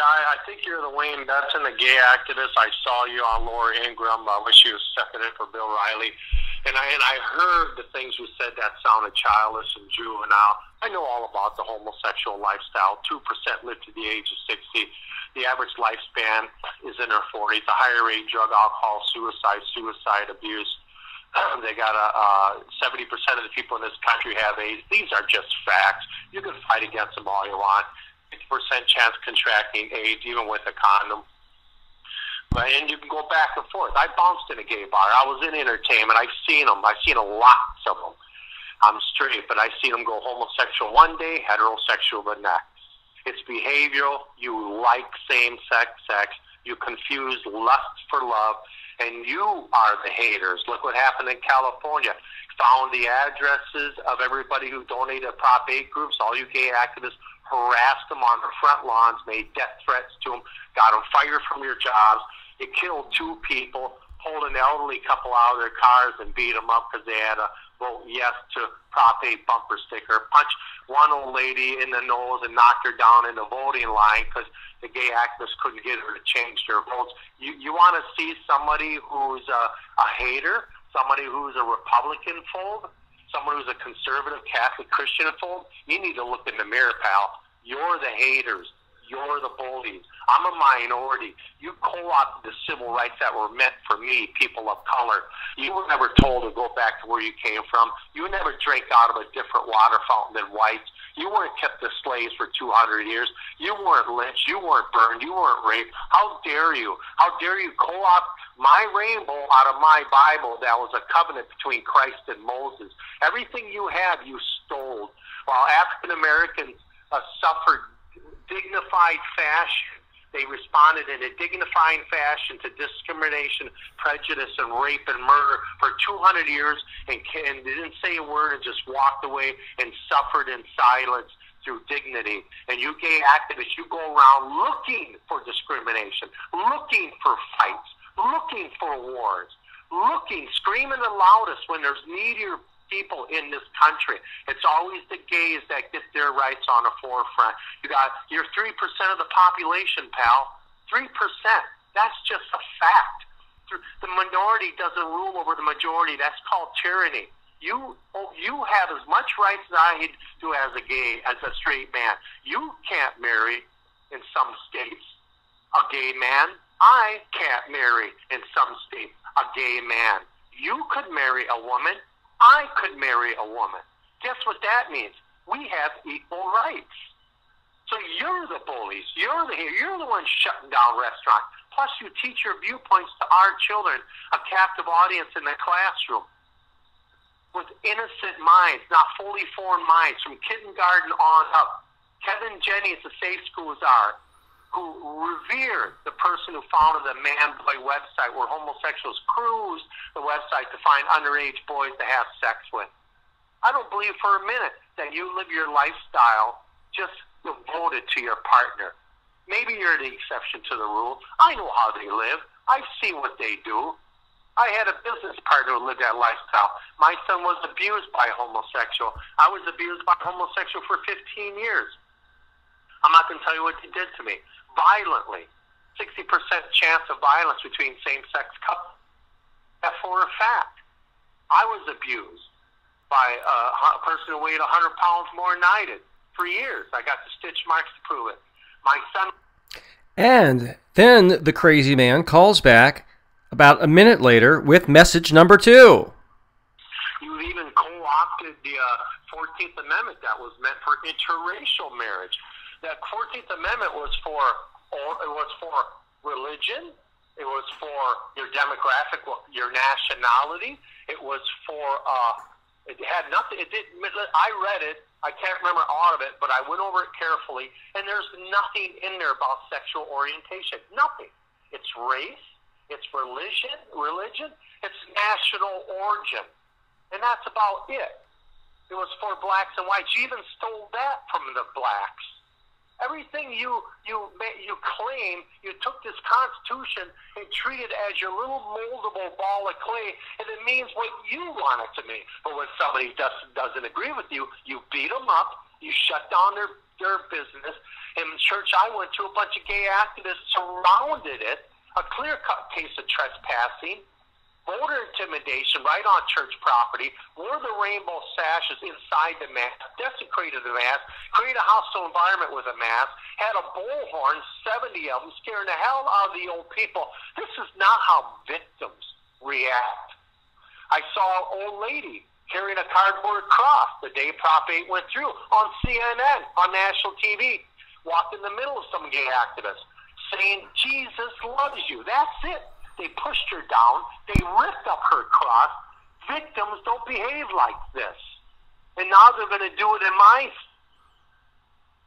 Yeah, I, I think you're the Wayne Besen, the gay activist. I saw you on Laura Ingraham. I wish you was stepping in for Bill O'Reilly. And I, and I heard the things you said that sounded childish and juvenile. I know all about the homosexual lifestyle. 2% live to the age of 60. The average lifespan is in their 40s. The higher rate drug, alcohol, suicide, suicide, abuse. they got a uh, 70% of the people in this country have AIDS. These are just facts. You can fight against them all you want. 50% chance contracting AIDS, even with a condom. But, and you can go back and forth. I bounced in a gay bar. I was in entertainment. I've seen them. I've seen a lots of them. I'm straight, but I've seen them go homosexual one day, heterosexual the next. It's behavioral. You like same-sex sex. You confuse lust for love, and you are the haters. Look what happened in California. Found the addresses of everybody who donated to Prop 8 groups, all you gay activists, harassed them on their front lawns, made death threats to them, got them fired from your jobs, it killed two people, pulled an elderly couple out of their cars and beat them up because they had a vote yes to Prop 8 bumper sticker. Punched one old lady in the nose and knocked her down in the voting line because the gay activists couldn't get her to change their votes. You, you want to see somebody who's a, a hater, somebody who's a Republican phobe, someone who's a conservative Catholic Christian phobe? You need to look in the mirror, pal. You're the haters. You're the bullies. I'm a minority. You co-opted the civil rights that were meant for me, people of color. You were never told to go back to where you came from. You never drank out of a different water fountain than whites. You weren't kept as slaves for 200 years. You weren't lynched. You weren't burned. You weren't raped. How dare you? How dare you co-opt my rainbow out of my Bible that was a covenant between Christ and Moses? Everything you have, you stole. While African Americans uh, suffered dignified fashion. They responded in a dignified fashion to discrimination, prejudice, and rape and murder for 200 years and, and didn't say a word and just walked away and suffered in silence through dignity. And you gay activists, you go around looking for discrimination, looking for fights, looking for wars, looking, screaming the loudest when there's needier people in this country. It's always the gays that get their rights on the forefront. You got you're three percent of the population, pal. Three percent. That's just a fact. The minority doesn't rule over the majority. That's called tyranny. You oh, you have as much rights as I do as a gay, as a straight man. You can't marry in some states a gay man. I can't marry in some states a gay man. You could marry a woman I could marry a woman. Guess what that means? We have equal rights. So you're the bullies. You're the you're the ones shutting down restaurants. Plus, you teach your viewpoints to our children, a captive audience in the classroom, with innocent minds, not fully formed minds, from kindergarten on up. Kevin Jennings, the Safe Schools are who revered the person who founded the Man Boy website where homosexuals cruise the website to find underage boys to have sex with. I don't believe for a minute that you live your lifestyle just devoted to your partner. Maybe you're the exception to the rule. I know how they live. I see what they do. I had a business partner who lived that lifestyle. My son was abused by homosexual. I was abused by homosexual for 15 years. I'm not going to tell you what he did to me violently. 60% chance of violence between same-sex couples. That for a fact. I was abused by a person who weighed 100 pounds more than I did for years. I got the stitch marks to prove it. My son. And then the crazy man calls back about a minute later with message number two. You even co-opted the uh, 14th Amendment that was meant for interracial marriage. The 14th Amendment was for it was for religion, it was for your demographic, your nationality, it was for uh, it had nothing. It did. I read it. I can't remember all of it, but I went over it carefully, and there's nothing in there about sexual orientation. Nothing. It's race. It's religion. Religion. It's national origin, and that's about it. It was for blacks and whites. You even stole that from the blacks Everything you you you claim, you took this Constitution and treated it as your little moldable ball of clay, and it means what you want it to mean. But when somebody does, doesn't agree with you, you beat them up, you shut down their their business. In the church I went to, a bunch of gay activists surrounded it, a clear cut case of trespassing voter intimidation right on church property, wore the rainbow sashes inside the Mass, desecrated the Mass, created a hostile environment with a Mass, had a bullhorn, 70 of them, scaring the hell out of the old people. This is not how victims react. I saw an old lady carrying a cardboard cross the day Prop 8 went through on CNN, on national TV, walked in the middle of some gay activists saying, Jesus loves you. That's it. They pushed her down. They ripped up her cross. Victims don't behave like this. And now they're going to do it in my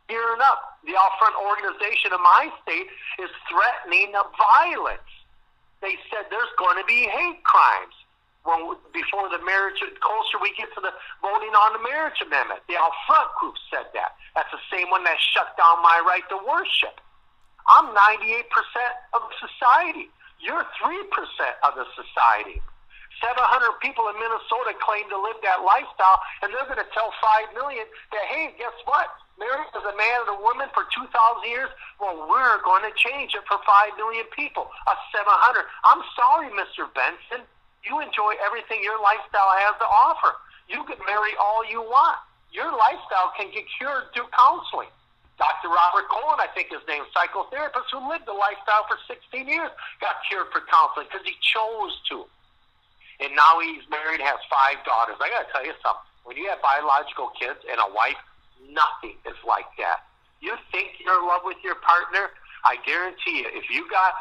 Gearing up. The Out Front organization in my state is threatening violence. They said there's going to be hate crimes when before the marriage, closer we get to the voting on the marriage amendment. The Out Front group said that. That's the same one that shut down my right to worship. I'm 98% of society. You're 3% of the society. 700 people in Minnesota claim to live that lifestyle, and they're going to tell 5 million that, hey, guess what? Married as a man and a woman for 2,000 years? Well, we're going to change it for 5 million people, a 700. I'm sorry, Mr. Besen. You enjoy everything your lifestyle has to offer. You can marry all you want. Your lifestyle can get cured through counseling. Dr. Robert Cohen, I think his name, psychotherapist who lived the lifestyle for 16 years, got cured for counseling because he chose to. And now he's married, has five daughters. I got to tell you something. When you have biological kids and a wife, nothing is like that. You think you're in love with your partner? I guarantee you, if you got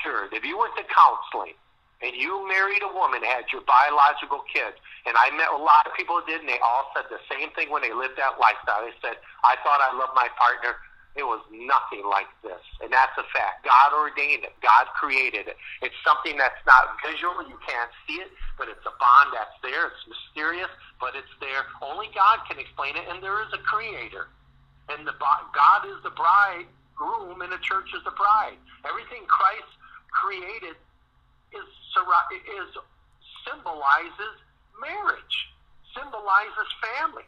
cured, if you went to counseling, and you married a woman, had your biological kids, and I met a lot of people who did, and they all said the same thing when they lived that lifestyle. They said, I thought I loved my partner. It was nothing like this. And that's a fact. God ordained it. God created it. It's something that's not visual. You can't see it, but it's a bond that's there. It's mysterious, but it's there. Only God can explain it, and there is a creator. And the God is the bride groom, and the church is the bride. Everything Christ created is symbolizes marriage, symbolizes family.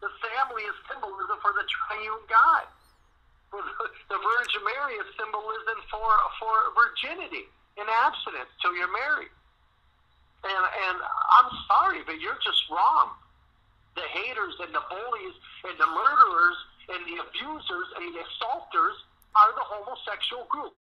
The family is symbolism for the triune God. The Virgin Mary is symbolism for for virginity and abstinence till you're married. And and I'm sorry, but you're just wrong. The haters and the bullies and the murderers and the abusers and the assaulters are the homosexual group.